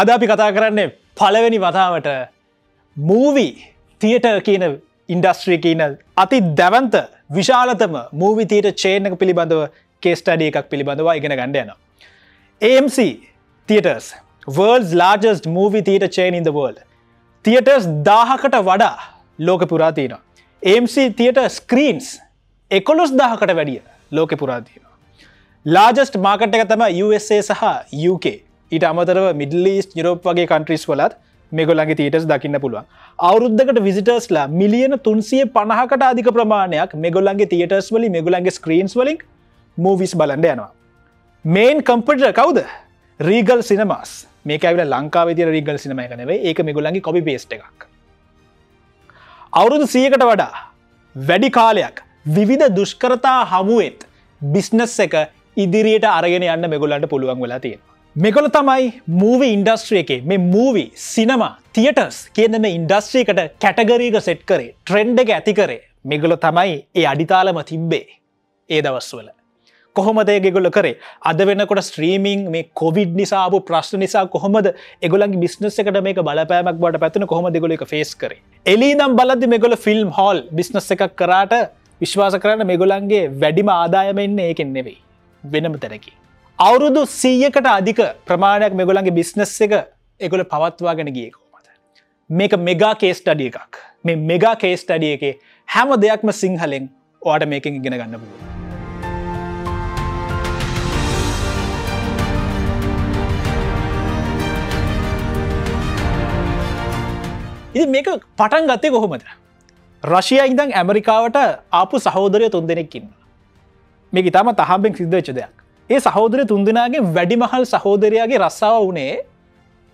අද අපි කතා කරන්නේ පළවෙනි වතාවට මූවී තියට කියන ඉන්ඩස්ට්‍රී කියන අති දැවන්ත විශාලතම මූවි තියට චේනක පිළිබඳව කේස්ටඩිය එකක් පිළිබඳව ඉගෙන ගණඩ යනවා. AMC theatres world's largest movie theatre chain ඉද වර්ල්ඩ තියටර්ස් දාහකට වඩා ලෝක පුරාතියනවා. AMC තියට ස්ක්‍රීන්ස් එකොලොස් දාහකට වැඩිය ලෝක පුරාතියනවා. ලාජස්ට මාකට එක තම USA සහ UK ඊට අමතරව මිඩලිස් යුරෝප් වගේ කන්ට්‍රිස් වලත් මෙගොලගේ තීටස් දකින්න පුළුවන්. අවුරුද්ධකට විසිටර්ස්ලා මිලියන තුන්සිය පණහකට අධික ප්‍රමාණයක් මෙගොල්ලන්ගේ තියටර්ස් වලි මෙගුලන්ගේ ස්ක්‍රීන්ස් වලින් මූවිස් බලන්ඩ යනවා. මේන් කම්පට කවුද? රීගල් සිනමස් මේක ඇවිල ලංකාව තිර රීගල් සිනමය කනවේ ඒක මෙගුලන්ගේ කොපි පේස්ට එකක්. අවුරුදු සියකට වඩා වැඩි කාලයක් විවිධ දුෂ්කරතා හමුවෙත් බිස්නස් එක ඉදිරියට අරගෙන යන්න මෙගොලන්ට පුළුවන් වෙලා තියෙන. මෙකොල තමයි මූවි ඉන්ඩස්ට්‍රිය එකේ. මේ මූවි සිනමා තියටර්ස් කියන මේ ඉන්ඩස්ට්‍රීකට කැටගරීක සෙට් කරේ ට්‍රෙන්ඩ් එක ඇති කරේ. මෙගොල තමයි ඒ අඩිතාලම තිබ්බේ ඒ දවස්වල. කොහොමදේගෙගොල කරේ? අද වෙනකොට ස්ත්‍රීමිං මේ කොවිඩ් නිසාපු ප්‍රශ්න නිසා කොහොමද එගොලන්ගේ බිස්නස එකට මේක බලපෑමක් බට පැත්වන කොහොම දෙගොල එක ෆේස් කර? එලි දම් බලද මෙගොල ෆිල්ම් හෝල් බිස්නස් එකක් කරාට විශ්වාස කරන්න මෙගොලන්ගේ වැඩිම ආදායමෙන්නේ ඒකෙන් නෙවෙයි. වෙනම තැනකි. අවුරුදු සීයකට අධික ප්‍රමාණයක් මෙගොලන්ගේ බිස්නස් එක එගොල පවත්වාගෙන ගිය කොමද. මේක මෙගා කේස්ටඩිය එකක් මේ මෙගා කේස්ටඩිය එක හැම දෙයක්ම සිංහලෙන් ඕට මේකින් ඉගෙන ගන්න පුළුව. ඉති මේක පටන් ගත්තේ කොහොමද. රශය ඉදං ඇමරිකාවට ආපු සහෝදරය තුන් දෙනෙක්කින්න. මේක ඉතාම තහම්බෙන් සිද්ධච්ච දෙයක්. ඒ සහෝදරය තුන්දෙනගේ වැඩිමහල් සහෝදරයාගේ රස්සාාව වනේ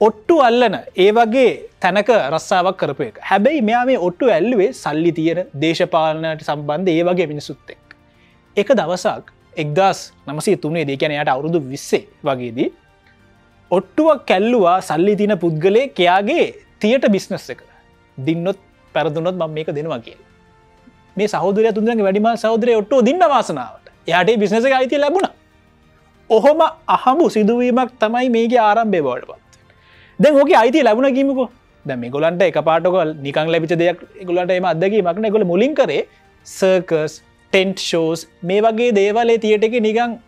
ඔට්ටු අල්ලන ඒ වගේ තැනක රස්සාාවක් කරපය එක. හැබැයි මෙයා මේ ඔට්ටු ඇල්ලුවේ සල්ලි තියෙන දේශපාලනට සම්බන්ධ ඒ වගේ මිනිසුත්තෙක්. එක දවසක් එක්දස් නමසේ තුනේ දෙකැන යට අවුරුදු විස්සේ වගේදී ඔට්ටුවක් කැල්ලුවා සල්ලි තින පුද්ගලය කයාගේ තියට බිස්නස් එක. දින්නොත් පැරදුනොත් මම මේක දෙනවා කිය මේ සහෝදරය තුන්දගේ වැඩිම සෞදරය ඔට්ටෝ දින්න වාසනාවට. යාට බිස්නස අයිති ලැබුණ. ඔහොම අහමු සිදුවීමක් තමයි මේක ආරම්භය බවට පත් දැන් ඕක අයිති ලැබුණ කිමකෝ දැ මේ ගොලන්ට එක පාටකොල් නිකං ලැබිච දෙයක් ගොලට එම අදකීමක්න ගොල මුලින් කරේ සර්කස් ටෙන්ට් ෂෝස් මේ වගේ දේවලේ තියට එක නිකං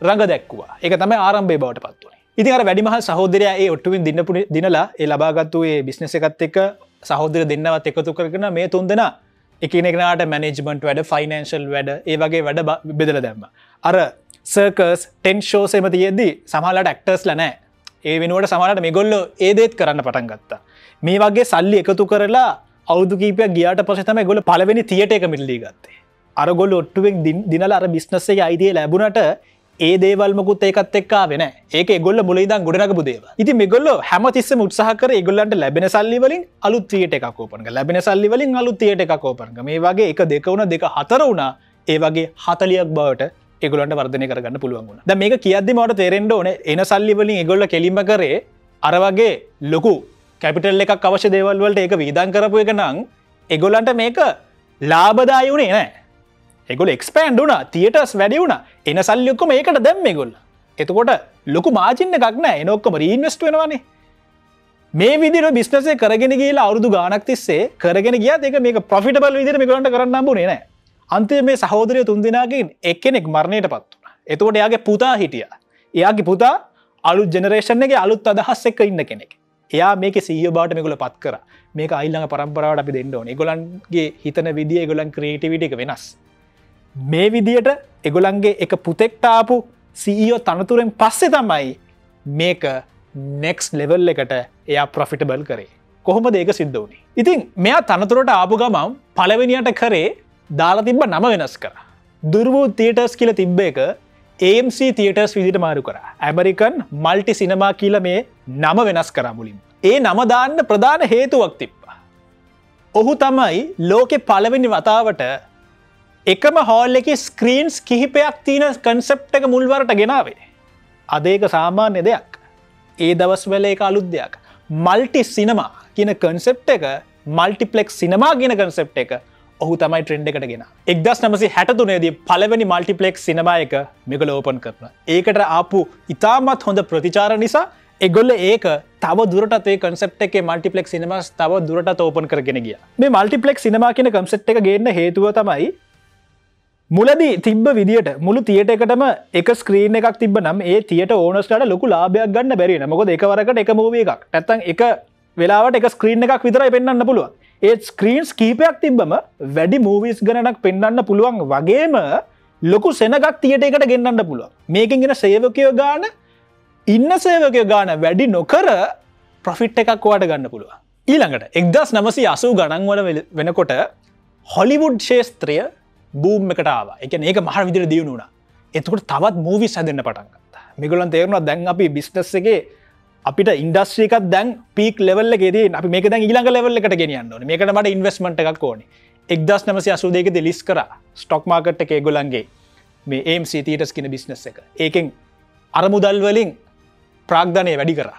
රඟ දැක්වා එක තම ආරම්භය බවට පත්වනේ ඉතිහර වැඩිමහ සහෝදරය ඒ ඔට්ටුවෙන් දින්නපුන දිනලා ඒ ලබාගත්තුවේ බිස්නස එකත් එක්ක සහෝදර දෙන්නවත් එකතු කරන මේ තුන් දෙෙන එකනෙකනට මැනේජමට වැඩ ෆයිනන්ශල් වැඩ ඒ වගේ වැඩ බෙදල දැම්ම. අර සර්කස් ටෙන් ෂෝසේම තියෙද්දි සමහලට ක්ටර්ස් ලනෑ ඒ වෙනුවට සමහට මෙගොල්ල ඒදේත් කරන්න පටන් ගත්තා. මේ වගේ සල්ලි එකතු කරලා අවුදු කීපය ගියට පසතම ගොල පලවෙනි තියට එක මිල්ලි ගත්තේ. අරගොල්ල ඔට්ටුවෙක් දිනල අර බිස්නස්සේ අයිතිය ලැබුණට ඒ දේවල්මකුත් ඒකත් එක්කා වෙන ඒක ගොල්ල මුලයිදන් ගොඩනක දේව ඉති මෙගොල්ල හැමතිස්ස උත්සාහකර ගොල්ලන්ට ලැබෙන සල්ලිවලින් අලුත්තියට එකකෝපන ලැබෙන සල්ලිවලින් අලුත්තියට එකකෝපන මේ වගේ එක දෙකවුණ දෙක හතර වුණා ඒ වගේ හතලියක් බවට එගොලන්ට වර්ධනය කරගන්න පුළුවන් ද මේක කියද්දි මට තේරෙන්ඩ ඕන එන සල්ලිවලින් එගොල්ල කෙලිම කරේ අර වගේ ලොකු කැපිටල් එකක් අවශ්‍ය දේවල්වලට ඒක වීදන් කරපු එක නං එගොලන්ට මේක ලාබදායි වුණේ නෑ. එගොල එක්ස්පෑන්ඩ වුන තියටස් වැඩි වුණ. එන සල්ලියොක්කොම ඒකට දැම්මෙගොල්ල එතකොට ලොකු මාචින්න එකක්න එනොක්කම රීන්වස්ට වෙනවානේ. මේ විදිර බිස්නසේ කරගෙන කියලා අවුදු ගානක් තිස්සේ කරගෙන ගිය එක මේ පොෆිටබල් විදිර මිකරට කරන්න බුණේ නෑ. අන්තේ මේ සහෝදරය තුන්දිනාගෙන් එක්කෙනෙක් මරණයට පත් වුණ. එතකොට එයාගේ පුතා හිටිය. එයාගේ පුතා අලු ජනරේෂන් එක අලුත් අදහස් එක්ක ඉන්න කෙනෙක්. එයා මේක සීය බාට මෙකුල පත් කර. මේක අයිල්ලඟ පරම්පරාවට අපි දෙන්න ඕන. ගොලන්ගේ හිතන විදිිය ගොලන් ක්‍රේටිවිට එක වෙනස්. මේ විදියට එගොලන්ගේ එක පුතෙක්ටාපු සීෝ තනතුරෙන් පස්සෙ තමයි මේක නෙක්ස් ලෙවල් එකට එයා ප්‍රොෆිටබල් කරේ. කොහොම ඒක සිද්ධ වුණේ ඉතින් මෙයා තනතුරට ආපු ගමම් පලවෙනියට කරේ දාලා තිබ නම වෙනස් කර දුර්වූ තියටර්ස් කියල තිබ්බ එක AMC තියටර්ස් විදිට මාරු කර ඇමරිකන් මල්ටි සිනමා කියල මේ නම වෙනස් කර මුලින් ඒ නම දාන්න ප්‍රධාන හේතුවක් තිබ්බා ඔහු තමයි ලෝකෙ පලවෙනි වතාවට එකම හෝල් එක ස්ක්‍රීන්ස් කිහිපයක් තියන කන්සෙප් එක මුල්වරට ගෙනාවේ. අදේක සාමාන්‍ය දෙයක්. ඒ දවස් වෙල එක අලුත් දෙයක්. මල්ටි සිනමා කියන කන්සෙප් එක මල්ටිපලෙක් සිනමා ගෙන කන්සෙප් එක ඔහු තමයි ට්‍රෙන්ඩ් එකට ගෙන. එක්දස් නමසි හැටතුනේදී පලවෙනි මල්ටිපලෙක් සිනමා එක මෙකල ඕපන් කරන. ඒකට ආපු ඉතාමත් හොඳ ප්‍රතිචාර නිසා එගොල්ල ඒක තව දුරට ඒ කන්සප් එක මල්ටිපලෙක් සිනමස් තව දුරට ඕපන් කරගෙන ගිය. මේ මල්ටිපලෙක් සිනමා කියන කම්සෙට් එක ගන්න හේතුව තමයි මුලදී තිබ විදිට මුළු තියට එකටම එක ස්ක්‍රීන එකක් තිබ නම් ඒ තියට ඕනස්ට ලොකු ලාභයක් ගන්න බැරින මොකද එකවරකට එක මූව එකක්. ඇත්තන් එක වෙලාවට එක ස්ක්‍රීන එකක් විතරයි පෙන්න්න පුළුවන්. ඒ ස්ක්‍රීන්ස් කීපයක් තිබ්බම වැඩි මූවිස් ගණනක් පෙන්න්න පුළුවන් වගේම ලොකු සෙනගක් තියට එකට ගෙන්න්න පුළුවන්. මේකින් ගෙන සේවකයෝ ගාන ඉන්න සේවකය ගාන වැඩි නොකර ප්‍රොෆිට් එකක් වාට ගන්න පුළුව ඊළඟට එක්දස් නමසි අසූ ගණන්වල වෙනකොට හොලිවුඩ් ශේස්ත්‍රය බූම් එකටාව එක ඒක මහ විදිර දියුණුණ එතකට තවත් මූවි සැදන්න පටන්ගත්ත මිගලන් තේරුණ දැන් අපි බිස්නස් එක අපිට ඉන්ඩස්්‍රියකක් දැන් පික් ලෙවල්ල ෙද අපි මේක දැන් ඉලඟ ලෙවල්ල එකට ගෙනියන්න මේකට මට ඉන්වස්මට එකක් ඕන. එක්දස් නමසි අසුදේකද ලිස් කර. ස්ටොක් මාකට් එක ගොලන්ගේ මේ ඒම් සිතීටස් කියන බිස්නස් එක. ඒකෙන් අරමුදල් වලින් ප්‍රාග්ධනය වැඩි කරා.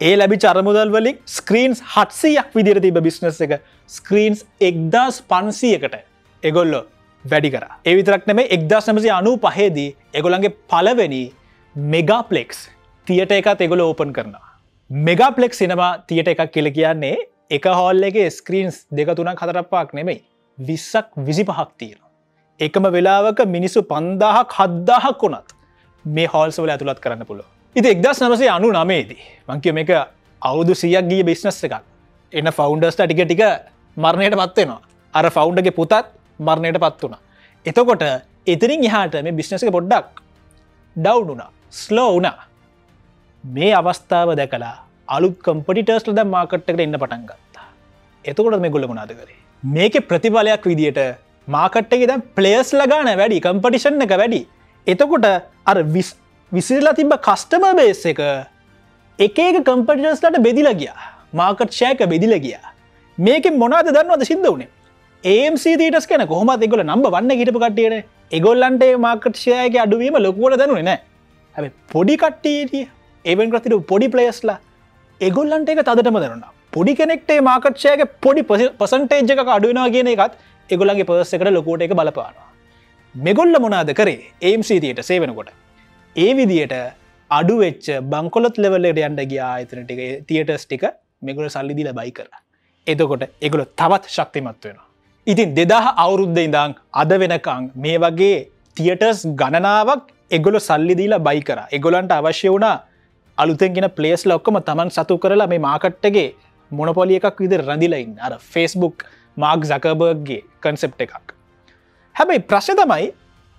ඒ ලැබි චරමුදල් වලින් ස්ක්‍රීන්ස් හත්සයක් විදිර තිබ බිස්නස් එක ස්ක්‍රීන්ස් එක්දස් පන්සීයකට එගොල්ලො වැඩි කර. ඒවිතරක් නෙමේ එක්දස් නමසි අනු පහේදී එගොළන්ගේ පලවෙනි මෙගාපලෙක්ස් තියට එකත් එගොල ඕපන් කරනවා. මෙගාපලෙක් සිනවා තියට එකක් කියල කියන්නේ එක හෝල් එක ස්ක්‍රීන්ස් දෙක තුනක් හතරප්පාක් නෙමෙයි විස්සක් විසි පහක් තියෙනවා. එකම වෙලාවක මිනිස්සු පන්දාහක් හද්දාහක් වුණත් මේ හෝල්සවල ඇතුළත් කරන්න පුළුව. ඉති එක්දස් නමසේ අනු නමේදී මංකිය මේක අවුදු සියක් ගිය බිස්නස් එකක් එන්න ෆෞන්ඩර්ස්ට ටික ටික මරණයට පත්වෙනවා අර ෆෞන්ඩගේ පුතත් මරණයට පත් වුණ. එතකොට එතරින් එහාට මේ බිස්නසක පොඩ්ඩක් ඩව්නුනා ස්ලෝ වුනා මේ අවස්ථාව දැකලා අලුත් කම්පටිටර්ස්ල ද මාකට්කට එන්න පටන් ගත්තා. එතකොට මේ ගොල මුණනාද කරේ? මේක ප්‍රතිඵලයක් විදියට මාකට්ටක ද පලේස් ලගාන වැඩි කම්පටිෂන් එක වැඩි. එතකොට අර විසිරලා තිබ කස්ටම බේස් එක එක එක කම්පටිටර්ස්ලට බෙදිල ගිය. මාකට් ෂෑක බෙදිල ගිය. මේක මොනාද දන්නවද සිද්ධ වනේ? ඒම්C තීටස් කන කොහොම එකොල නම්බ වන්න හිටපු කටියට එගොල්ලන්ට මාකට්ෂයක අඩුවීම ලොකුවට දැනුන නෑ. හැබ පොඩි කට්ටීට ඒවන් කරතිට පොඩි පලේස්ලා එගොල්ලන්ට එක තදටම දරන්න පොඩි කෙනෙක්ටේ මාකට්ෂයක පොඩි පසන්ටේජ් එක අඩුවනා කියන එකත් එගොල්ලන්ගේ පර්ස එකට ලොකෝට එක බලපානවා. මෙගොල්ල මොනාද කරේ? ඒම්සිතියට සේවෙනකොට. ඒ විදියට අඩු වෙච්ච බංකොලොත් ලෙවල්ලට යන්ට ගියා එතන ටික තියටස් ටික මෙගොල සල්ලිදිල බයි කර එතකොට එගොල තවත් ශක්තිමත් වෙනවා. ඉතින් දෙදහ අවුරුද්ධ ඉඳං අද වෙනකං මේ වගේ තියටස් ගණනාවක් එගොල සල්ලිදීලා බයි කර. එගොලන්ට අවශ්‍ය වුණා අලුතෙන්ගෙන පලේස් ලොක්කම තමන් සතු කරලා මේ මාකට්ටගේ මොනපොලිය එකක් විද රඳිලයින් අර ෆෙස්බුක් මාක් සකබර්ගගේ කන්සෙප් එකක්. හැබැයි ප්‍රශ්න තමයි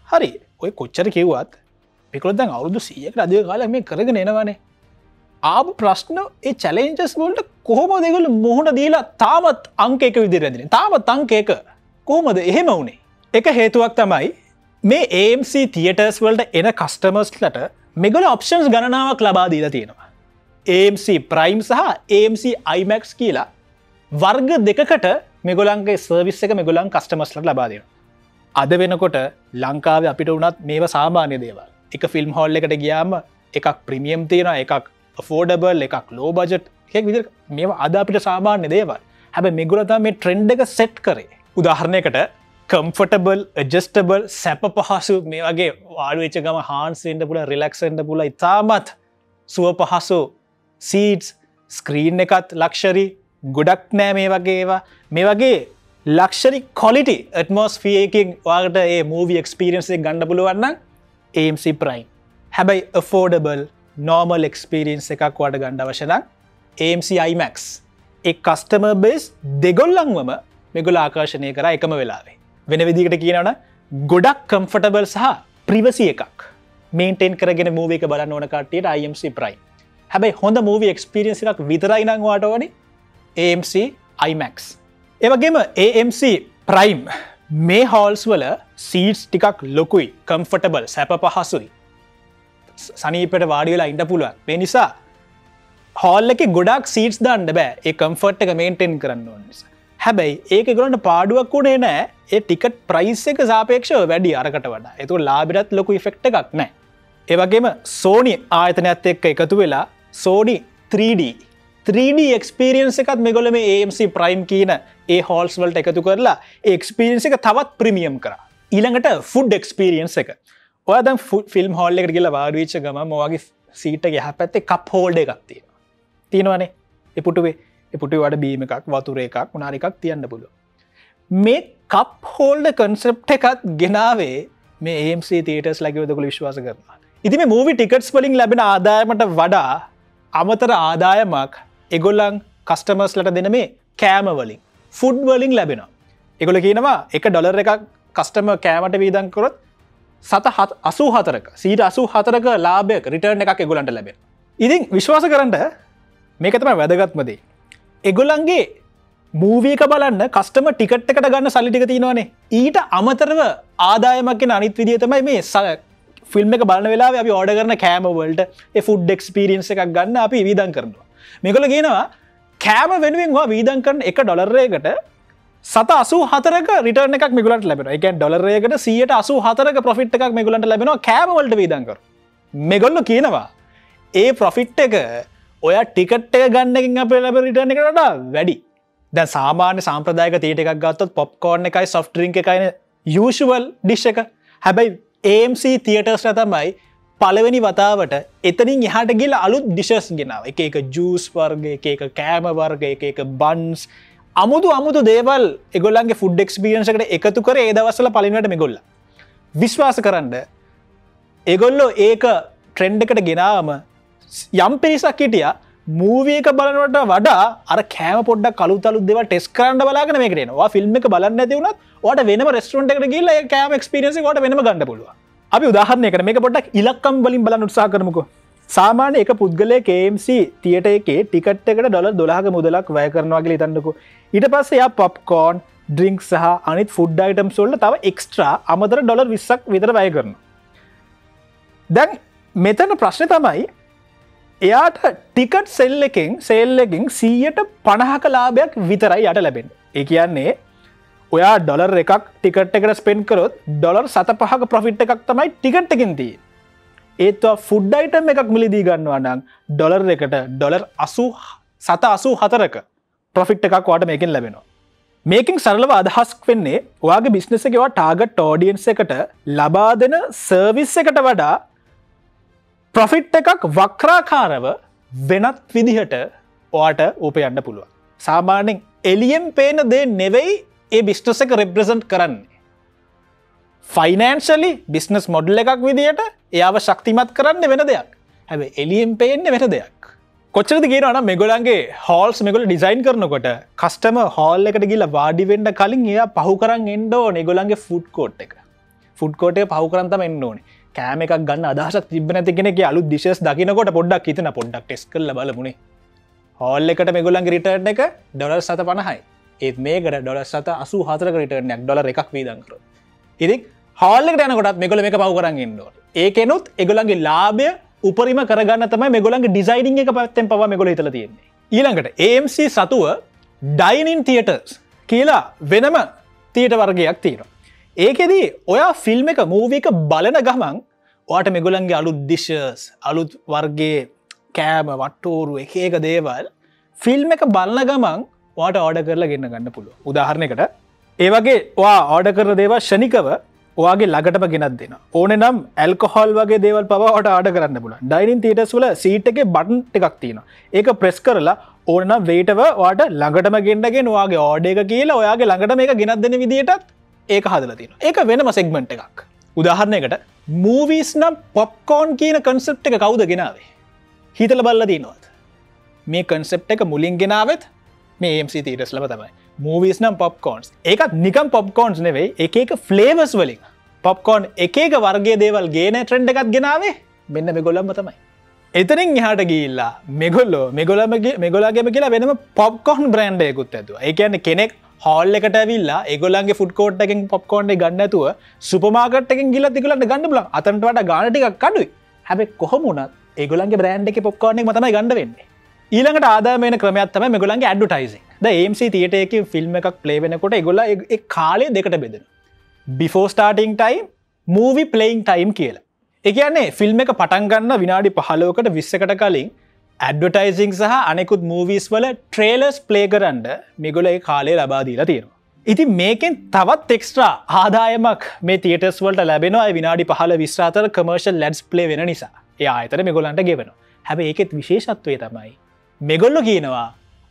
හරි ඔය කොච්චර කිව්වත් පිකොල දැන් අවුදු සියක අදය කාල මේ කරගෙන එනවානේ. ආපු ප්‍රශ්න ඒ චලෙන්ජස් වලට කොහොම දෙගල මුහුණ දීලා තාමත් අංකේක විදිරදින තාමත් අංකේක කොහොමද එහෙම වුණේ එක හේතුවක් තමයි මේ AMC තියටර්ස් වලට එන කස්ටමර්ස්ලට මෙගල ඔප්ෂන්ස් ගණනාවක් ලබා දීලා තියෙනවා. AMC ප්‍රයිම් සහ AMC IMAX කියලා. වර්ග දෙකට මෙගොලන්ගේ සර්විස් එක මෙගොලන් කස්ටමස්ලට ලබාදෙන අද වෙනකොට ලංකාව අපිට වනත් මේව සාමාන්‍ය දේවල්. එක ෆිල්ම් හොල් එකට ගියාම එකක් ප්‍රමියම් තියෙන එකක් ෆෝඩබල් එකක් ලෝ බජට් හෙක් විදි මේ අද අපිට සාමාන්‍ය දේවල්. හැබ මෙගුලතා මේ ට්‍රෙන්ඩ් එක සෙට් කරේ. උදාහරණයකට කම්ෆටබල් ජස්ටබල් සැප පහසු මේ වගේ වාඩුවච්ච ගම හාන්සෙන්ට පුල රිලක්සෙන්ට පුල ඉතාමත් සුව පහසු සීටස් ස්ක්‍රීන් එකත් ලක්ෂරි ගොඩක් නෑ මේ වගේවා මේ වගේ ලක්ෂරි කොලිටි ඇත්මෝස් ෆියකින් වාට ඒ මූවී එක්ස්පිරියන්සේ ගණඩ පුළුවන්න ඒම්සි ප්‍රයිම් හැබැයි ෆෝඩබල් නෝමල් එක්ස්පිරියන්ස් එකක් වට ගණ්ඩ වශන AMCIMAX එක් කස්ටම බේස් දෙගොල්ලංවම මෙගොල ආකර්ශණය කර එකම වෙලාවේ. වෙන විදිකට කියනවන ගොඩක් කම්ෆටබල් සහ ප්‍රිවසි එකක්. මේන්ටෙන් කරගෙන මූව එක බලන්න ඕන කටයට IMC ප්‍රයි හැබැයි හොඳ මූවී එක්ස්පිරියන්ස එකක් විතරයි නංවාට වනි AMC IMAX. ඒවගේම AMC ප්‍රයිම් මේ හෝල්ස් වල සීටස් ටිකක් ලොකුයි කම්ෆටබල් සැප පහසුයි. සනීපට වාඩිවෙලා ඉන්න පුළුවන්. මේ නිසා හෝල් එක ගොඩක් සීටස් දන්න බෑ. ඒ කම්ෆර්ට් එක මේන්ටෙන් කරන්න ඕන නිසා. හැබැයි ඒක ගොලට පාඩුවක් වුණේ නෑ. ඒ ටිකට් ප්‍රයිස් එක සාපේක්ෂව වැඩි අරකට වඩා. එතු ලාබිරත් ලොකු ඉෆෙක්ට එකක් නෑ. ඒවගේම සෝනි ආයතනඇත් එක්ක එකතු වෙලා සෝනි 3D 3D එක්ස්පිරියන්ස එකත් මෙගොල මේ AMC ප්‍රයිම් කියන ඒ හෝල්ස් වලට එකතු කරලා එක්ස්පිරියන්ස එක තවත් ප්‍රමියම් කර. ඊළඟට ෆුඩ් එක්ස්පිරියන්ස එක. ඔයද ෆිල්ම් හෝල් එකට කියලා වාඩවිච්ච ගම මෝගේ සීට යහ පැත්තේ කප් හෝල්ඩ එකක් තියෙන තියෙනවනේ. එපුටුවේ එපුටු වඩ බීම එකක් වතුර එකක් උනාර එකක් තියන්න පුළුව මේ කප් හෝල්ඩ කන්සෙප් එකත් ගෙනාවේ මේ ඒම්C තේටස් ලැකිවදකුල විශ්වාස කරනවා. ඉති මේ මූවි ටිකට්ස් වලින් ලැබෙන ආදායමට වඩා අමතර ආදායමක් එගොල්ලං කස්ටමර්ස්ලට දෙන මේ කෑමවලින් ෆුඩ් වලින් ලැබෙනවා. එකොල කියනවා එක ඩොලර් එකක් කස්ටම කෑමට වීදංකොරොත් සත හත් අසූ හතරක සීට අසූ හතරක ලාභයක රිටර්න එකක් එගොලන්ට ලැබෙන ඉතින් විශ්වාස කරන්නට මේකතම වැදගත්මදේ එගොල්ලන්ගේ මූවීක බලන්න කස්ටම ටිකට් එකට ගන්න සල්ලිටික තියෙනවානේ. ඊට අමතරව ආදායමක්ෙන අනිත් විදිිය තමයි මේ ස ෆිල්ම් එක බලන වෙලා අපි ඕඩ කරන කෑමවලට ෆුඩ් එක්ස්පිරියන්ස එකක් ගන්න අපි විදන් කරනවා. මෙකොල කියනවා කෑම වෙනුවෙන්වා වීදන් කරන එක ඩොලර්රයකට සත අසු හතරක රිටර්න එකක් මිගලට ලැබෙන එක ඩොලරයකට සියට අසු හතරක ප්‍රොෆිට් එකක් මෙගලට ලැබෙනවා කෑමවලට වීදන්කර මෙගොල්ල කියනවා ඒ ප්‍රොෆිට් එක ඔය ටිකට් එක ගන්නකින් අප ලැබ රිටර්න එකට වැඩි දැ සාමාන්‍ය සාම්ප්‍රදායක තීට එකක් ගත්තොත් පොප්කෝර්න එකයි සොෆ්ටරිං එකයින යුෂුවල් ඩිශ් එක. හැබැයි AMC තියටර්ස් තමයි පළවෙනි වතාවට එතනින් එහට ගිල අලුත් ඩිශස් ගෙනාව. එක එක ජූස් වර්ග එක එක කෑම වර්ග එක එක බන්ස් අමුතු අමුතු දේවල් එගොල්ලන්ගේ ෆුඩ් එක්ස්පිරියන්සකට එකතු කර ඒ දවස්සල පලිනට මෙගොල්ල. විශ්වාස කරන්න. එගොල්ලෝ ඒක ට්‍රෙන්ඩ් එකට ගෙනාවම යම් පිරිසක් හිටිය මූවියක බලනට වඩා අර කෑම පොඩ කලුතලු දෙව ටෙස් කරන්න බලාගෙන මේකටනවා ෆිල්ම් එක බලන්න ඇතිවුණත් ට වෙන රෙස්ටරන්ට එකට ගිල්ල කෑම එක්ස්පිරියන්ස ට වෙන ගන්න පුළුව අපි උදාහරණයකට මේක පොඩක් ඉලක්කම් වලින් බලන්න උත්සා කරමකෝ. සාමාන්‍ය එක පුද්ගලය KMC තියට එකේ ටිකට් එකට ඩොල දොලාග මුදලක් වැය කරනවාගේ තන්නකු ඊට පස්සේ යා පොප්කෝන් ඩ්‍රිංක් සහ අනිත් ෆුඩ් අයිටම් සොල්ල තව එක්ස්ට්‍රා අමතර ඩොලර් විස්සක් විතර වැය කරන දැන් මෙතන ප්‍රශ්න තමයි එයාට ටිකට් සෙල් එකෙන් සෙල් එකින් සීයට පණහක ලාභයක් විතරයි යට ලැබෙන ඒ කියන්නේ ඔයා ඩොලර් එකක් ටිකට් එකට ස්පෙන්් කරොත් ඩොලර් සත පහක ප්‍රෆිට් එකක් තමයි ටිකට් එකින්තිී ඒත්වා ෆුඩ් අයිටම් එකක් මිලිදී ගන්නවා නම් ඩොලර් එකට ඩොලර් අසු සත අසූ හතරක ප්‍රොෆිට් එකක් වාට මේකින් ලැබෙනවා. මේකින් සරලව අදහස්ක් වෙන්නේ ඔයාගේ බිස්නස එකවා ටාගට් ෝඩියන්ස එකට ලබා දෙන සර්විස් එකට වඩා ප්‍රොෆිට් එකක් වක්‍රාකාරව වෙනත් විදිහට ඔයාට ඕප යන්න පුළුව. සාමාන්‍යෙන් එලියෙන් පේන දේ නෙවෙයි ඒ බිස්ටස එක රෙප්‍රසන්ට් කරන්නේ. ෆයිනන්ශලි බිස්නස් මොඩල් එකක් විදිට එයාව ශක්තිමත් කරන්න වෙන දෙයක් හැබ එලියෙන් පේන්න වෙන දෙයක් කොච්චරද කියනවන මෙගොලන්ගේ හෝල්ස් මෙගොල ඩිසයින් කරනකොට කස්ටම හෝල් එකට ගිල වාඩිවෙන්ඩ කලින් එයා පහු කරන්න එන්ඩෝ නෙගොලන්ගේ ෆුඩ් කෝට් එක ෆුඩ් කෝටේ පහු කරන්තම එන්න ඕනේ කෑම එකක් ගන්න අදහසක් තිබන ඇතිගෙනෙ අලු දිශස් දකිනකොට පොඩ්ඩක් හිතන පොඩ්ඩක් ටෙස් කල බලමුණේ හෝල් එකට මෙගොලන් රිටර්න එක ඩොලර් සත පණහයි ඒත් මේකට ඩොල සත අසු හතර රිටර්නයක් ඩොල එකක් වීදංකර ඉදික් හෝල්ලෙට යනකොටත් මෙගොල එක පව් කරන්න ඉන්නවට ඒකෙනුත් එගොලන්ගේ ලාභය උපරිම කරගන්න තමයි මෙගොලන්ගේ ඩිසයිනිං එක පත්තෙන් පව මෙගොල හිතල තියෙන්නේ. ඊළඟට AMC සතුව ඩයිනින් තියටර්ස් කියලා වෙනම තියට වර්ගයක් තියෙනවා. ඒකෙදී ඔයා ෆිල්ම් එක මූව එක බලන ගමන් ඕට මෙගොලන්ගේ අලුත් දිශස් අලුත් වර්ගේ කෑම වට්ටෝරු එක ඒක දේවල් ෆිල්ම් එක බලන ගමන් වාට ඕඩ කරලා ගන්න ගන්න පුළුව උදාහරණයකට ඒවගේ වා ඕඩ කර දේව ෂනිකව ඔයාගේ ලගටම ගෙනත් දෙෙන ඕන නම් ඇල්කොහල් වගේ දේවල් පවට ආඩ කරන්න පුල ඩයිනින් තීටස් වල සීට එක බටන් එකක් තියෙන ඒක ප්‍රෙස් කරලා ඕනනම් වේටව වාට ළඟටම ගෙන්ඩගෙන වාගේ ඕඩ එක කියලා ඔයාගේ ළඟට මේක ගෙනත් දෙන විදිටත් ඒක හදල තියෙන ඒක වෙනම සෙක්මෙන්ට් එකක්. උදාහරණයකට මූවිස් නම් පොප්කෝන් කියන කන්සෙප් එක කවුද ගෙනාවේ? හිතල බල්ල දීනවත් මේ කන්සෙප් එක මුලින් ගෙනාවත් මේ MC තීටස් ලබ තමයි. මූවිස් නම් පොප්කෝන්ස් ඒකත් නිකම් පොප්කෝන්ස් නෙවෙයි එක එක ෆ්ලේවස් වලින්. පොප්කෝන් එක එක වර්ගේ දේවල් ගේන ට්‍රෙන්ඩ් එකත් ගෙනාවේ. මෙන්න මෙගොල්ලම්ම තමයි. එතනින් එහට ගිල්ලා මෙගොල්ලෝ මෙගොලමගේ මෙගොලාගේම කියලා වෙනම පොප්කොන් බ්‍රන්්ඩයකුත් ඇතු එකන්න කෙනෙක් හෝල් එකට විල්ලා එගොලන්ගේ ෆුඩ්කෝට්ටකින් පොප්කෝන්ඩ ගන්නතුව සුපමාකට්ටකින් ගිල තිකලට ගන්න බල අතන්ටවට ගානටික් කඩුයි හැබ කොහොමුණත් ඒගොලන්ගේ බ්‍රන්ඩ් එක පොප්කෝනෙක් මතමයි ගන්න වෙන්නේ. ඊළඟට ආදාමන ක්‍රමයක් තම මෙගොලන්ගේ ඇඩ්ඩටයිසින් ද ඒම්C තියට එක ෆිල්ම් එකක් ප්ලේ වෙනකොට එගොල කාලය දෙකට බෙදෙන before starting time movie playing time කියලා. එකන්නේ ෆිල්ම් එක පටන්ගන්න විනාඩි පහලෝකට විස්සකට කලින් ඇඩ්වටයිසිං සහ අනෙකුත් මූවිස් වල ට්‍රේලස් ප්ලේ කරන්ඩ මෙගොල කාලේ ලබාදීලා තියෙනවා. ඉති මේකෙන් තවත් එක්ස්ට්‍රා ආදායමක් මේ තියටස් වලට ලැබෙනවා විනාඩි පහල විස්්‍රාතර කමර්ශල් ලැඩ්ස් ප්ලේ වෙන නිසා. ඒ අතර මෙගොලන්ට ගෙවන හැබ ඒකෙත් විශේෂත්වය තමයි. මෙගොල්ල කියනවා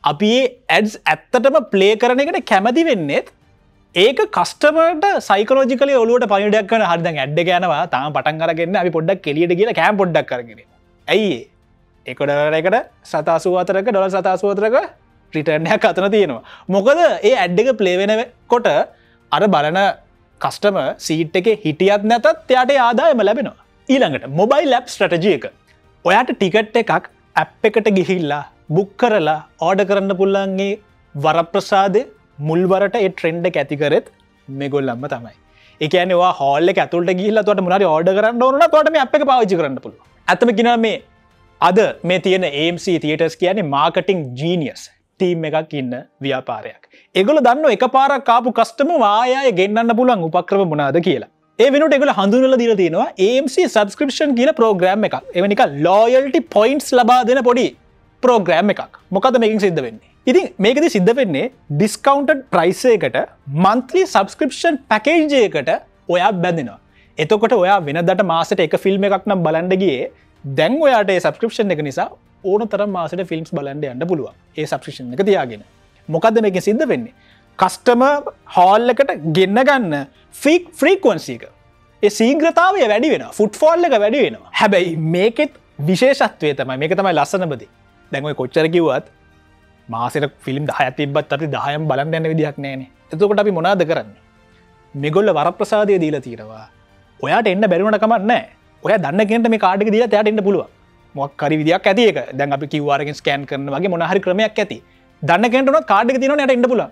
අපි ඒ ඇඩ්ස් ඇත්තටම ප්ලේ කරන එකට කැමති වෙන්නෙත් ඒක කස්ටමට සයිකරෝජිකල ඔලුවට පනිඩක් කන හරිද ඇඩ්ඩ ගනවා තම පටන් කරගන්න අපි පොඩ්ඩක් කෙලියට කියලා කෑම් පොඩ්ඩක් කරගෙන ඇයි එකොඩකට සතාසු අතරක ඩොල සතාසු අතරක රිටර්ණයක් අතන තියෙනවා. මොකද ඒ ඇඩ්ඩක ප්ලේවෙන කොට අර බලන කස්ටම සීට් එක හිටියත් නැතත් එයාට ආදායම ලැබෙනවා. ඊළඟට මොබයි ලැප් ස්ට්‍රටජිය එක. ඔයාට ටිකට් එකක් ඇප් එකට ගිහිල්ලා බුක් කරලා ඕඩ කරන්න පුල්ලන්ගේ වරප්‍රසාදය මුල්වරට ඒ ට්‍රෙන්ඩ ඇතිකරෙත් මෙගොල්ලම්ම තමයි. එකනවා හෝල්ල ඇතුට ගිල්ල තොට මනරි ඕඩ කරන්න ඕන තොටම අප එක පාවිචි කරන්න පුළ ඇතම කින මේ අද මේ තියෙන AMC තියටස් කියන්නේ මාර්කටිං ජීනියස් ටීම් එකක් ඉන්න ව්‍යාපාරයක්. එගොල දන්න එක පාරක් කාපු කස්ටම වාය ගෙන්න්න පුලන් උපක්‍රම මොනාද කියලා. ඒ වෙනට එගල හඳුනල දීල තියෙනවා AMC සබස්ක්‍රපෂන් කියල ප්‍රෝග්‍රම් එකක්. එවනික ලෝයල්ටි පොයින්ස් ලබා දෙන පොඩි ප්‍රෝග්‍රෑම් එකක්. මොකද මේකින් සිද්ධ වෙන්නේ? ඉතින් මේකද සිද්ධ වෙන්නේ ඩිස්කවන්ටඩ් ප්‍රයිසයකට මන්ත්ලි සබස්ක්‍රපෂන් පැකේජයකට ඔයා බැඳෙනවා. එතකොට ඔයා වෙනදට මාසට එක ෆිල්ම් එකක් නම් බලන්ඩගේ දැන් ඔයාට සබස්ක්‍රපෂන් එක නිසා ඕන තරම් මාසට ෆිල්ම්ස් බලන්ඩ යන්න පුළුව ඒ සබස්ක්‍රෂන් එක තියාගෙන. මොකක්ද මේක සිද්ධ වෙන්නේ? කස්ටම හෝල්ලකට ගෙන්න්න ගන්න ෆික් ෆ්‍රීකවන්සික ඒ සීග්‍රතාවය වැඩි වෙන ෆුට් ෆෝල්ල එක වැඩි වෙනවා. හැබැයි මේකෙත් විශේෂත්වය තමයි. මේක තමයි ලස්සනබදී. දැන්ව කොච්චර කිව්වත් මාසට ෆිල්ම් දහ තිබත් අපි දහයම් බලන්න යන්න විදිහක් නෑන එතකොට අපි මොනාද කරන්න? මෙගොල්ල වරප්‍රසාදය දීල තීරවා ඔයාට එන්න බැරිවන කමන්න ඔය දන්න කෙන්ට මේ කාඩක දීලා තයාට එන්න පුළුව මොක්කරි විදික් ඇතික දැන් අපි කිවවාරගෙන් ස්කෑන් කරන වගේ මොනහරි ක්‍රමයක් ඇති. දන්න කෙන්ටනොත් කාඩක තින යට එන්න පුල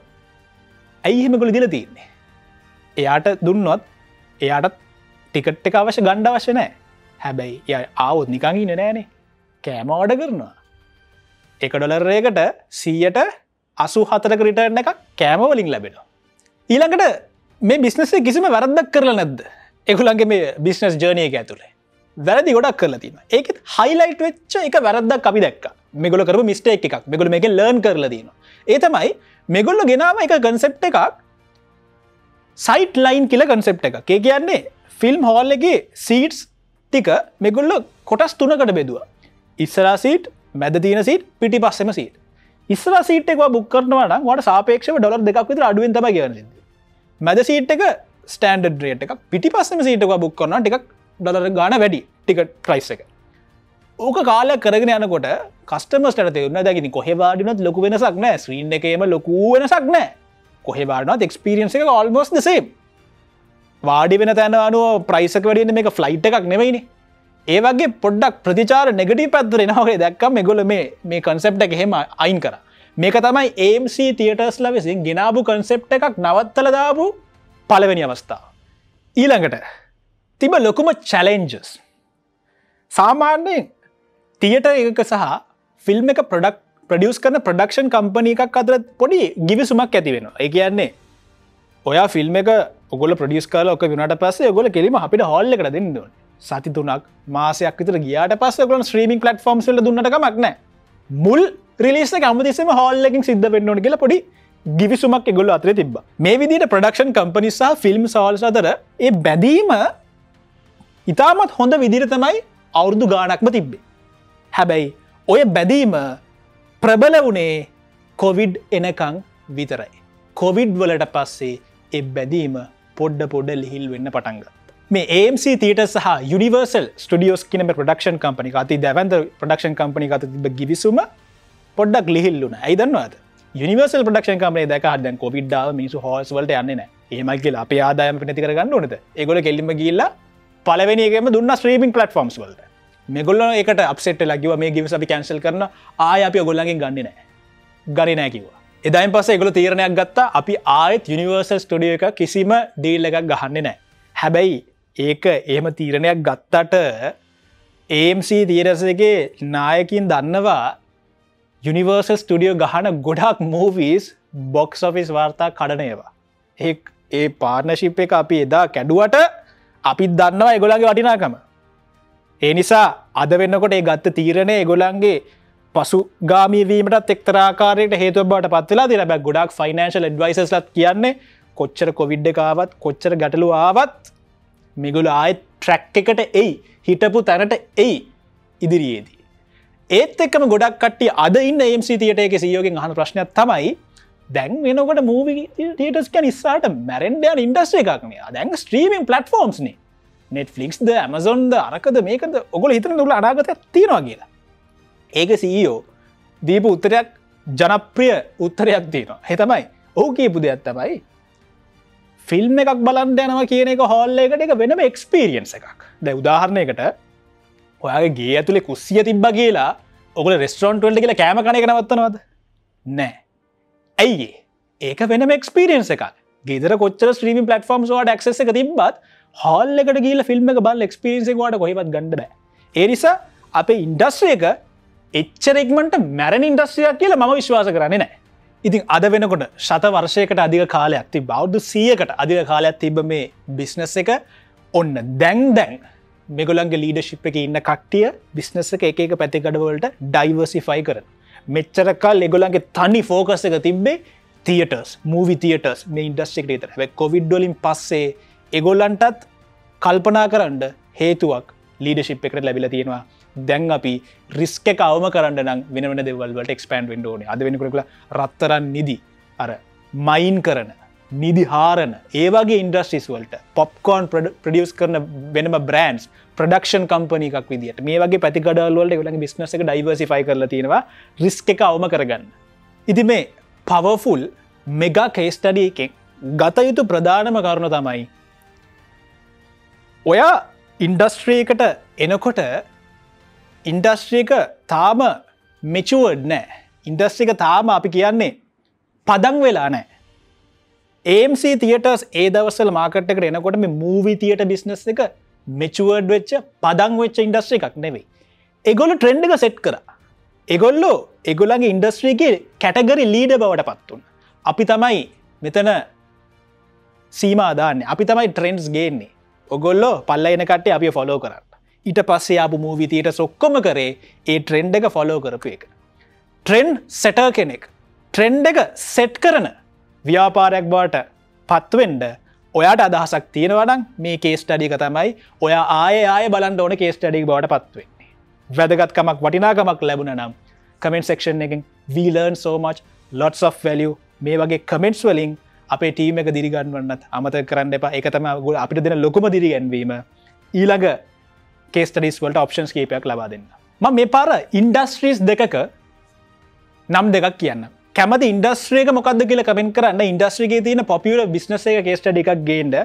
ඇයිහෙමකොළ දිල තියන්නේ? එයාට දුන්නොත් එයාටත් ටිකට් එක අවශ්‍ය ගණ්ඩ අවශ්‍ය නෑ හැබැයි ය ආවුත් නිකංගි නෑනේ කෑම ඕඩ කරනවා. එක ඩොලර්රයකට සීයට අසු හතරක රිටර්න එකක් කෑමවලින් ලැබෙනවා. ඊළඟට මේ බිස්නසේ කිසිම වැරදක් කරලා නැද්ද? එකුළන්ගේ මේ බිස්නස් ජර්නයක ඇතුළේ වැරදි ගොඩක් කරලා තින ඒකත් හයිලයිට් වෙච්ච එක වැරදක් අපි දැක් මෙගොල කර මිස්ටේක් එකක්. මෙගොල මේක ලර්න් කරලා දීන ඒ තමයි මෙගොල්ල ගෙනාව එක කන්සෙප් එකක්. සයිට් ලයින් කියල කන්සෙප් එක ඒ කියන්නේ ෆිල්ම් හෝල් එක සීටස් ටික මෙගොල්ල කොටස් තුනකට බෙදවා. ඉස්සරා සීට් මැද තියන සිට පිටි පස්සම සිට ඉස්සර සිට්ක බුක්කරනවන වට සාපේක්ෂ ඩොලර් දෙකක් විතර අඩුවෙන් තම කියන්න මැද සීට් එක ස්ටන්ඩ රේට එක පිටි පස්සම සීටක බුක් කරන ටික් ඩොලර ගාන වැඩි ටිකට ප්‍රයිස් එක. ඕක කාල කරගෙන යනකොට කස්ටමස්ට තෙවන්න දැකිනි කොහෙවාඩිනත් ලොකු වෙනසක් නෑ. ස්්‍රීන් එකම ලොකු වෙනසක් නෑ. කොහෙවාඩනත් එක්ස්පිරියන්ස එක ඔල්මෝස් දෙසේ වාඩි වෙන තැන අනුව ප්‍රයිසක වැඩියන්න මේ ෆ්ලයිට් එකක් නෙවෙයිනේ. ඒ වගේ පොඩ්ඩක් ප්‍රතිචාර නෙගටි පැත්තර එනහගේ දැක්කම් මෙගොල මේ මේ කන්සෙප්ට එක හෙම අයින් කර. මේක තමයි AMC තියටස්ල විසින් ගෙනාපු කන්සෙප්ට එකක් නවත්තල දාපු පලවෙනි අවස්ථාව. ඊළඟට තිබ ලොකුම චැලෙන්ජස් සාමාන්‍යයෙන් තියට එක සහ ෆිල්ම් එක ප්‍රඩක් ප්‍රඩියස් කරන ප්‍රඩක්ෂන් කම්පනී එකක් අතර පොඩි ගිවිසුමක් ඇති වෙනවා. ඒ කියන්නේ ඔයා ෆිල්ම් එක ඔගොල ප්‍රඩියස් කාල ඔක වනට පස්සේ ගොල කෙලීම අපිට හොල්ල එකට දෙන්න දුවන සති තුනක් මාසයක් විතර ගියාට පස්ස කලන ස්ත්‍රීමින් පලටෆෝම් ල දුන්නටමක්න මුල් රිලිස අමතිසම හෝල්ලකින් සිද්ධ වෙන්නන කියල පොඩි ගිවිසුමක් ගොල අතර තිබ මේ විදිට ප්‍රඩක්ෂන් කම්පනිසා ෆිල්ම් සෝල්ස අතර ඒ බැදීම ඉතාමත් හොඳ විදිර තමයි අවුරදු ගානක්ම තිබ්බේ. හැබැයි ඔය බැදීම ප්‍රබල වනේ කොවිඩ් එනකං විතරයි. කොවිඩ් වලට පස්සේ එ බැදීම පොඩ්ඩ පොඩ ලිහිල් වෙන්න පටන්ග මේ AMC තීට සහ යනිවර්සල් ස්ටියෝස් කියන ප්‍රඩක්ෂන් කම්පනි අති දැවන්ත ප්‍රඩක්ෂන් කම්පනි අත තිබ ගිවිසුම පොඩ්ඩක් ලිහිල්ලුන ඇයිදන්නවාද නිවර්සල් ප්‍රඩක්ෂන් කමේ දැක හදන් කොවිඩ්ඩාව මිනිසු හෝස් වලට යන්න ඒමයිගල් අප ආදායම පිනති කරගන්න ඕනද? ඒගොල කෙල්ලිම ගිල්ල පලවෙනිගේම දුන්න ස්ත්‍රීමින් පලටෆෝම්ස් වලට. මෙගොල්ල එකට අපසෙට ලගව මේ ගිවිස අපි කැන්සල් කරන ආය අපි ඔගොල්ලගෙන් ගන්න නෑ. ගරිනෑ කිවා එදයින් පස එගොල තීරණයක් ගත්තා අපි ආයත් යනිවර්සල් ස්ටඩිය එක කිසිම ඩීල් එකක් ගහන්න නෑ. හැබැයි ඒක එහෙම තීරණයක් ගත්තට AMC තීරසගේ නායකින් දන්නවා යනිවර්සල් ස්ටඩියෝ ගහන ගොඩක් මූවීස් බොක්ස් ඔෆිස් වාර්තා කඩනයවා ඒ ඒ පාර්ණශිප් එක අපි එදා කැඩුවට අපිත් දන්නවා එගොලන්ගේ වටිනාකම ඒ නිසා අද වෙන්නකොට ඒ ගත්ත තීරණය එගොලන්ගේ පසු ගාමීවීමට එක්තරාකාරයට හේතු බට පත්වෙලා දින බැ ගොඩක් ෆයිනන්ශල් ඩවයිසස්ලත් කියන්නේ කොච්චර කොවිඩ් එකකාවත් කොච්චර ගැටලු ආවත් මිගුල ආය ට්‍රැක් එකට එයි හිටපු තැනට එයි ඉදිරියේදී. ඒත් එක්කම ගොඩක් කට්ටිය අද ඉන්න එම්C තියට එක සියෝගෙන් අහන ප්‍රශ්නයක් තමයි දැන් වෙනකට මූවි ටස් කැන නිස්සාට මැරෙන්ඩයන් ඉන්ඩස්්‍රේ එකක්නය දැන් ස්ට්‍රීමින් පලටෆෝම්ස්නේ නෙට්ෆලික්ස්ද ඇමසොන්ද අරකද මේකද ඔගොල හිතන දුල අඩාගත තියෙනවා කියලා. ඒක සීෝ දීප උත්තරයක් ජනප්‍රිය උත්තරයක් තියෙනවා. හෙතමයි ඕ කියපු දෙයක් තමයි ෆිල්ම් එකක් බලන් යනවා කියන එක හොල්ල එකට එක වෙනම එක්ස්පිරියන්ස එකක්. ද උදාහරණයකට ඔයාගේ ගේ ඇතුළේ කුස්සිය තිබ්බ කියලා ඔගල රෙස්ටරන්ටවල්ට කියලා කෑම කනය නවත්තනවද? නෑ. ඇයිගේ ඒක වෙන එක්ස්පිරියන්ස එකක්. ගෙදර කොච්චර ස්ත්‍රීම පලටෆෝම් වාට ක්ස එක තිබත් හොල් එකට ගීල ෆිල්ම් එක බල් එක්ස්පිරියන්ස වාට කොහෙවත් ගඩ බෑ. ඒනිසා අපේ ඉන්ඩස්්‍රය එක එච්චරෙක්මට මැරණ ඉන්ඩස්්‍රියක් කියල ම විශ්වාස කරන්නේ නෑ. ඉතින් අද වෙනකොට ශත වර්ෂයකට අධික කාලයක් ති බෞද්ධ සියකට අධික කාලයක් තිබ මේ බිස්නස් එක. ඔන්න දැන් දැන් මෙගොලන්ගේ ලීඩශිප් එක ඉන්න කට්ටිය බිස්නස එක එක පැතිකඩවලට ඩයිවර්සිෆයි කරන මෙච්චරකල් එගොලන්ගේ තනි ෆෝකස එක තිබ්බේ තියටර්ස් මූවි තියටර්ස් මේ ඉන්ඩස්ටික් ේතර ැ කොවිඩ්ඩොලින් පස්සේ එගොල්ලන්ටත් කල්පනා කරන්න හේතුවක් ලීඩශිප් එකට ලැබිල තියෙනවා. දැන් අපි රිස්ක එක අවම කරන්න නම් වෙන දෙවල්ට එක්ස්පෑන්් වෙන්ඩෝන අද වෙනකරලා රත්තරන් නිදි. අර මයින් කරන නිදි හාරණ. ඒවගේ ඉන්ඩස්ටිස් වලට පොප්කෝන් ප්‍රඩියස් කරන වෙනම බ්‍රන්ස් ප්‍රඩක්ෂන් කම්පනි එකක් විදිට මේ වගේ පැතිකඩල්වලට ගලගේ බිස්නස එක ඩයිවර්සිෆයි කරල තියෙනවා රිස්ක එක අවම කරගන්න. ඉති මේ පවෆුල් මෙගා කේස්ටඩිය එකෙන් ගත යුතු ප්‍රධානම කරුණ තමයි ඔයා ඉන්ඩස්ට්‍රේකට එනකොට ඉන්ඩස්ට්‍රියක තාම මෙචුවඩ් නෑ. ඉන්ඩස්ට්‍රික තාම අපි කියන්නේ පදං වෙලා නෑ. ඒම්C තියටස් ඒ දවසල මාකට්ක එනකොට මේ මූවී තියට බිස්නස් එක මෙචුවඩ් වෙච්ච පදං වෙච්ච ඉන්ඩස්ට්‍රි එකක් නෙවෙයි. එගොල්ල ට්‍රෙන්ඩ් එක සෙට් කර. එගොල්ලෝ එගොලගේ ඉන්ඩස්ට්‍රීගේ කැටගරි ලීඩ බවට පත්තුන් අපි තමයි මෙතන සීමාදාන්න අපි තමයි ට්‍රෙන්න්ස් ගේන්නේ. ඔගොල්ලෝ පල්ල එන කටේ අපි ෆොලෝ කරන්න. ඊට පස්සේ ආපු මූවිතියට සොක්කොම කරේ ඒ ට්‍රෙන්ඩ් එක ෆොලෝ කරපු එක. ට්‍රෙන්් සෙට කෙනෙක්. ට්‍රෙන්ඩ් එක සෙට් කරන ව්‍යාපාරයක් බාට පත්වෙන්ඩ ඔයාට අදහසක් තියෙනවනම් මේ කේස්ටඩික තමයි ඔය ආය ආය බලන්න ඕන කේස්ටඩික් බවට පත්වෙන්නේ. වැදගත්කමක් වටිනාකමක් ලැබුණ නම් කමෙන්ට සෙක්ෂන් එකින් වීලර්න් සෝමච් ලොට්ස් of වැලිය මේ වගේ කමෙන්ට්ස් වලින් අපේ ටීම එක දිරිගන්වන්නත් අමත කරන්න එපා. එකතම ගුල අපිට දෙන ලොකුම දිරිගැන්වීම. ඊළඟ කේස්ටඩිස් වලට ඔප්ෂන්ස් කේපයක් ලබා දෙන්න. ම මේ පාර ඉන්ඩස්ට්‍රීස් දෙකක නම් දෙකක් කියන්න කැමති ඉන්ඩස්ට්‍රේක මොකක්ද කියල කමෙන් කරන්න. ඉන්ඩස්ට්‍රගේ තියන පොපියල බිස්නස එක කේස්ට එකක් ගේන්ඩ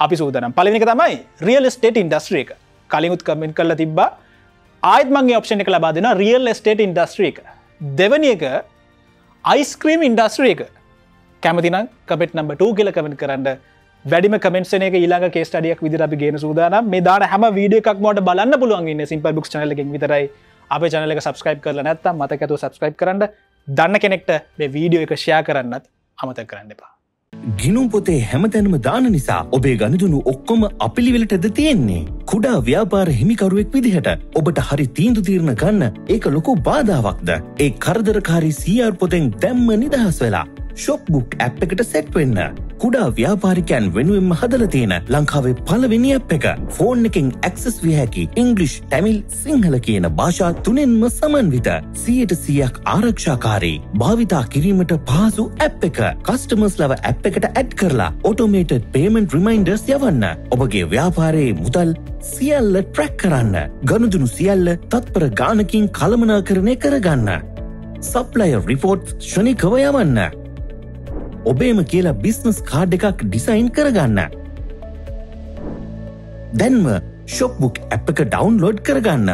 අපි සූදනම්. පලිනික තමයි රියල් ස්ටේට ඉන්ඩස්ට්‍රේක කලින්ුත් කමෙන්ට කරල තිබා ආයත්මගේ ඔප්ෂණ එක ලබා දෙෙන රියල් ස්ටේට ඉන්ඩස්ට්‍රේක දෙවනි එක අයිස්ක්‍රීම් ඉන්ඩස්ට්‍රේක කැමතිනම් කපෙට් නම්බ 2 කියල කමෙන්ට කරන්න. වැඩිම කමෙන්ට්න එක ඊලාග කේස්ටඩියක් විදිර අපි ගෙන සූදාන මේ දාන හැම වීඩිය එකක් මට බලන්න පුළුවන්ගන්න සිම්පල් බුක් චනලකින් විතරයි. අප චනලක සබස්ක්‍රයිබ් කරල නැත්තම් මතකතු සබස්ක්‍රයිබ් කරන්න. දන්න කෙනෙක්ට මේ වීඩියෝ එක ෂයා කරන්නත් අමත කරන්න එපා. ගිනුම් පොතේ හැමතැනම දාන නිසා ඔබේ ගණදුනු ඔක්කොම අපිළිවෙලටද තියෙන්නේ. කුඩා ව්‍යාපාර හිමිකරුවෙක් විදිහට ඔබට හරි තීන්දු තීරණ ගන්න ඒක ලොකු බාධාවක්ද. ඒ කරදරකාරි සීර් පොතෙන් දැම්ම නිදහස් වෙලා. ශොප්බුක් ඇප් එකට සෙට් වෙන්න. කුඩා ව්‍යාපාරිකයන් වෙනුවෙන්ම හදල තියෙන ලංකාවේ පලවෙනි ඇප් එක ෆෝන් එකින් ඇක්සස් විය හැකි ඉංගලිෂ් ටැමිල් සිංහල කියන භාෂා තුනෙන්ම සමන්විත සියයට සියක් ආරක්ෂාකාරී භාවිතා කිරීමට පහසු ඇප් එක කස්ටමස් ලව ඇප් එකට ඇඩ් කරලා ඔටෝමේට පේමෙන්ට් රිමයින්ඩර්ස් යවන්න ඔබගේ ව්‍යාපාරයේ මුදල් සියල්ල ට්‍රැක් කරන්න ගණුදුනු සියල්ල තත්පර ගානකින් කළමනා කරණය කරගන්න. සප්ලය රිපෝට් ෂනිකව යවන්න. ඔබේම කියලා බිස්නස් කාඩ් එකක් ඩිසයින් කරගන්න. දැන්ම ශොප්බුක් ඇප් එක ඩවන්ලෝඩ් කරගන්න.